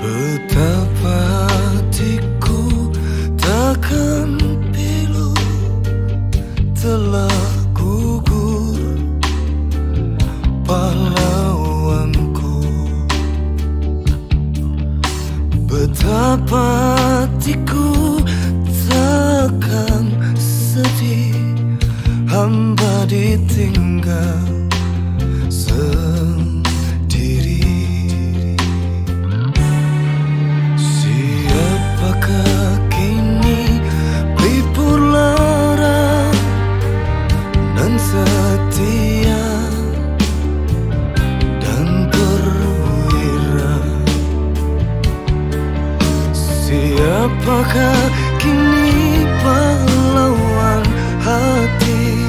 Betapa hatiku takkan pilu telah gugur pahlawanku. Betapa hatiku takkan sedih hamba ditinggal. Siapakah kini pahlawan hati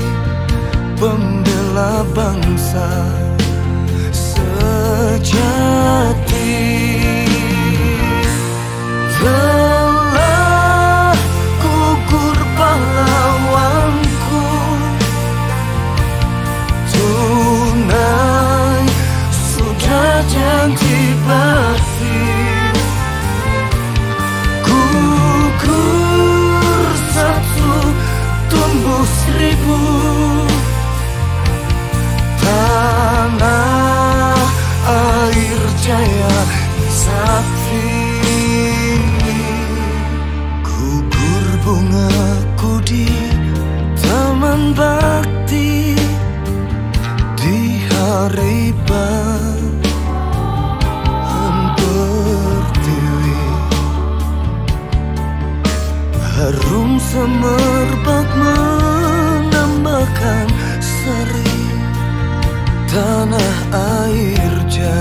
pembela bangsa? Sejati sakti Gugur bungaku di taman bakti. Di hari pertiwi Harum semerbak menambahkan seri Tanah air jaya